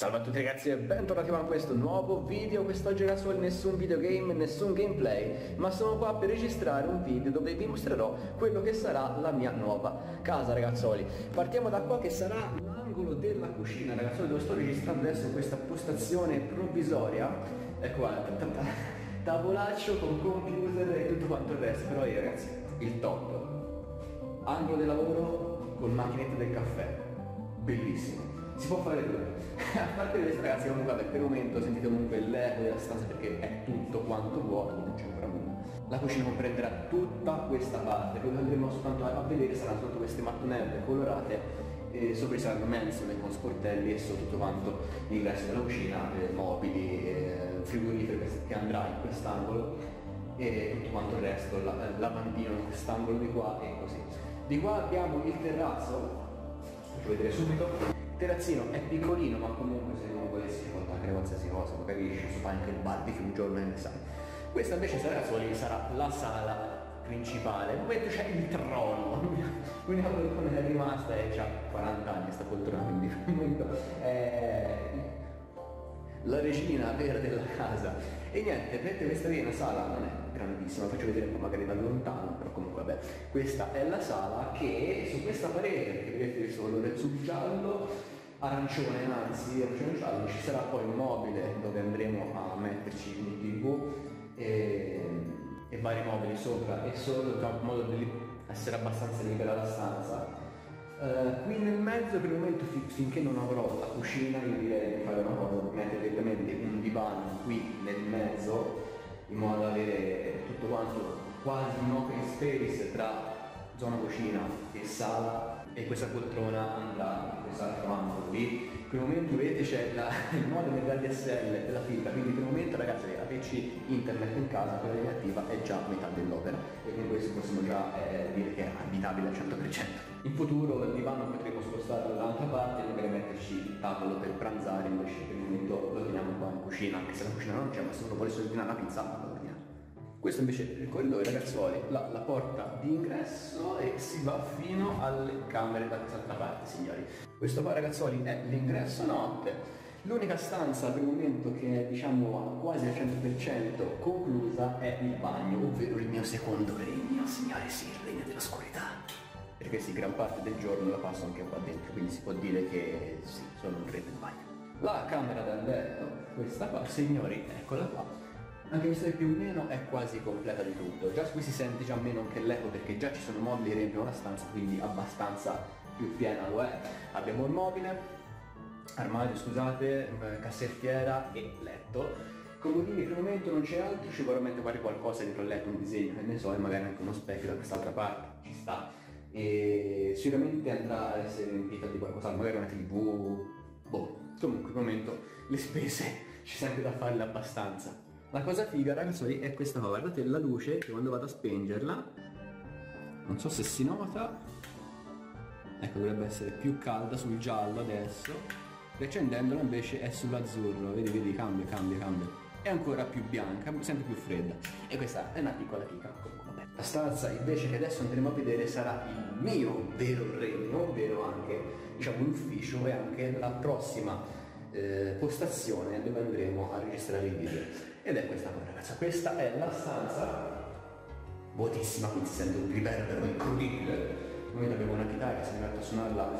Salve a tutti ragazzi e bentornati a questo nuovo video, quest'oggi ragazzi nessun videogame, nessun gameplay, ma sono qua per registrare un video dove vi mostrerò quello che sarà la mia nuova casa ragazzoli. Partiamo da qua che sarà l'angolo della cucina. Ragazzoli dove sto registrando adesso questa postazione provvisoria, ecco qua, tavolaccio con computer e tutto quanto il resto, però io ragazzi, il top, angolo di lavoro con macchinetta del caffè, bellissimo si può fare due. a parte questo ragazzi comunque vabbè, per il momento sentite comunque l'eco della stanza perché è tutto quanto vuoto, non c'è ancora nulla. La cucina comprenderà tutta questa parte, quello che andremo soltanto a vedere saranno tutte queste mattonelle colorate e sopra ci saranno mensole con sportelli e sotto tutto quanto il resto della cucina, eh, mobili, eh, frigoriferi che andrà in quest'angolo e tutto quanto il resto, la, eh, lavandino in quest'angolo di qua e così. Di qua abbiamo il terrazzo, faccio vedere subito, terrazzino è piccolino ma comunque se uno volesse fare qualsiasi cosa magari si fa anche il barbecue un giorno e ne sai questa invece sarà, sarà la sala principale al momento c'è il trono. L'unica poltrona è rimasta è già 40 anni sta poltrona quindi è la regina vera della casa. E niente vedete questa qui è una sala non è grandissima faccio vedere un po' magari da lontano però comunque vabbè questa è la sala che su questa parete che vedete questo colore sul giallo arancione, anzi arancione giallo, ci sarà poi un mobile dove andremo a metterci il tv e, e vari mobili sopra e sotto, in modo da essere abbastanza libera la stanza. Uh, qui nel mezzo per il momento fin finché non avrò la cucina io direi di fare una cosa, mettere direttamente un divano qui nel mezzo in modo da avere tutto quanto quasi un open space tra zona cucina e sala e questa poltrona andrà in quest'altro angolo qui. Per momento vedete c'è il modem dell'ADSL della fibra, quindi per il momento ragazzi la PC internet in casa, quella attiva è già metà dell'opera e con questo possiamo già eh, dire che è abitabile al 100%. In futuro il divano potremo spostarlo dall'altra parte e magari metterci il tavolo per pranzare, invece per il momento lo teniamo qua in cucina, anche se la cucina non c'è, ma se uno vuole ordinare la pizza. Questo invece è il corridoio ragazzuoli, la, la porta di ingresso e si va fino alle camere da quest'altra parte signori. Questo qua ragazzuoli è l'ingresso notte. L'unica stanza per il momento che è diciamo quasi al 100% conclusa è il bagno, ovvero il mio secondo regno, signore sì, il regno dell'oscurità. Perché sì, gran parte del giorno la passo anche qua dentro, quindi si può dire che sì, sono un re del bagno. La camera da letto, questa qua, signori, eccola qua anche visto che più o meno è quasi completa di tutto. Già qui si sente già meno che l'eco perché già ci sono mobili che riempiono la stanza, quindi abbastanza più piena lo è. Abbiamo il mobile, armadio scusate, eh, cassettiera e letto. Comodini per il momento non c'è altro, ci vorrei mettere fare qualcosa dentro il letto, un disegno, che ne so, e magari anche uno specchio da quest'altra parte, ci sta. E sicuramente andrà ad essere riempita di qualcosa, magari una tv, boh. Comunque il momento le spese ci sempre da farle abbastanza. La cosa figa ragazzi è questa qua, guardate la luce che quando vado a spengerla, non so se si nota, ecco dovrebbe essere più calda sul giallo adesso, riaccendendola invece è sull'azzurro, vedi vedi cambia cambia cambia, è ancora più bianca, sempre più fredda. E questa è una piccola chicca comunque La stanza invece che adesso andremo a vedere sarà il mio vero regno, ovvero anche diciamo l'ufficio e anche la prossima eh, postazione dove andremo a registrare il video ed è questa qua ragazza questa è la stanza vuotissima quindi si sente un riverbero incredibile. Noi abbiamo una chitarra se mi metto a suonarla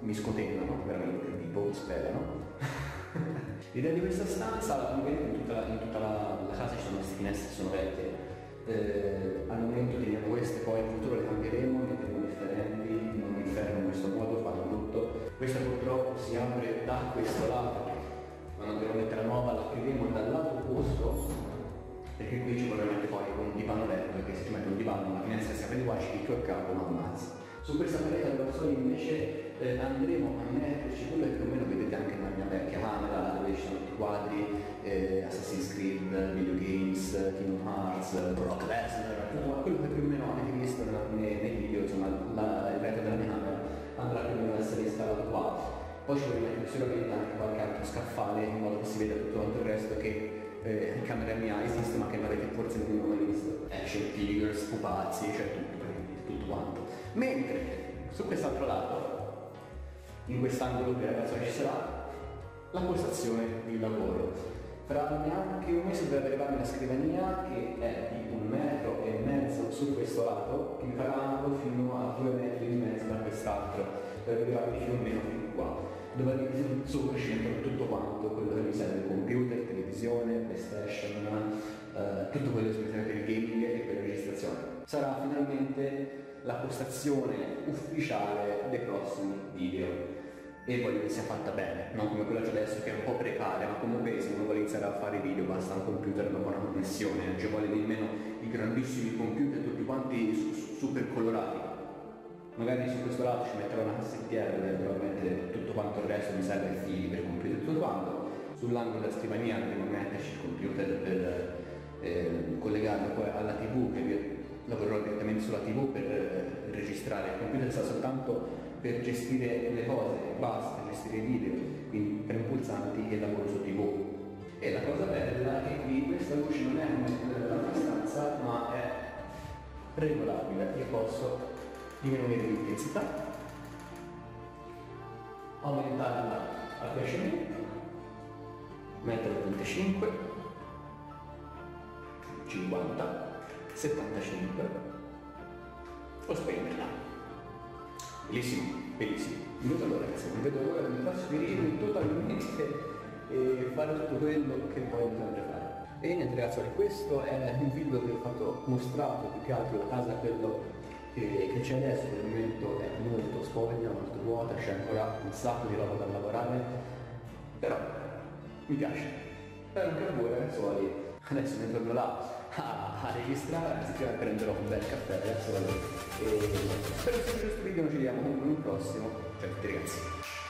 mi scotenano veramente tipo sperano l'idea di questa stanza in tutta, in tutta la, la, casa ci sono queste finestre sono vecchie eh, al momento teniamo queste poi in futuro le cambieremo metteremo differenti non mi fermo in questo modo fanno tutto. Questa purtroppo si apre da questo lato quando a mettere la nuova la apriremo su questa parete al sole invece eh, andremo a metterci quello che più o meno vedete anche nella mia vecchia camera dove ci sono tutti i quadri eh, Assassin's Creed, Video Games, Kingdom Hearts, Brock Lesnar quello che più o meno avete visto nei, nei video insomma la, il retro della mia camera andrà più o meno ad essere installato qua poi ci vorrei mettere sicuramente anche qualche altro scaffale in modo che si veda tutto il resto che eh, in camera mia esiste ma che non avete forse nemmeno mai visto. Action figures, pupazzi, cioè tutto. Mentre su quest'altro lato, in quest'angolo qui ragazzi ci sarà la postazione di lavoro. Fra neanche un mese dovrebbe arrivarmi la scrivania che è di un metro e mezzo su questo lato, che angolo fino a due metri e mezzo da quest'altro, dovrebbe arrivarmi più o meno fin qua, dove sopra ci metto tutto quanto, quello che mi serve, computer, televisione, playstation, eh, tutto quello che mi serve per il gaming e per la registrazione. Sarà finalmente la postazione ufficiale dei prossimi video. E voglio che sia fatta bene, non come quella che adesso che è un po' precaria, ma comunque se uno vuole iniziare a fare video basta un computer e una buona connessione, non ci vuole nemmeno i grandissimi computer tutti quanti super colorati. Magari su questo lato ci metterò una cassettiera dove dovrò mettere tutto quanto il resto mi serve i fili per computer tutto quanto, sull'angolo della scrivania devo metterci il computer per eh, collegarlo poi alla tv che lavorerò direttamente sulla tv per eh, registrare, il computer sta soltanto per gestire le cose, basta, gestire i video, quindi tre pulsanti e lavoro su tv. E la cosa bella è che questa luce non è come dell'altra stanza, ma è regolabile, io posso diminuire l'intensità, aumentarla a piacimento, mettere 25, 50, 75 o spegnerla. Bellissimo, bellissimo. Minuto allora ragazzi, non vedo l'ora di trasferirmi totalmente e fare tutto quello che voglio sempre fare. E niente ragazzi, questo è un video che ho fatto mostrato più che altro a casa quello che, c'è adesso, per il momento è molto spoglia, molto vuota, c'è ancora un sacco di roba da lavorare, però mi piace. Spero anche voi ragazzuoli, adesso ne torno là a, registrare, anziché prenderò un bel caffè adesso e spero che questo video ci vediamo in un prossimo. Ciao a tutti ragazzi.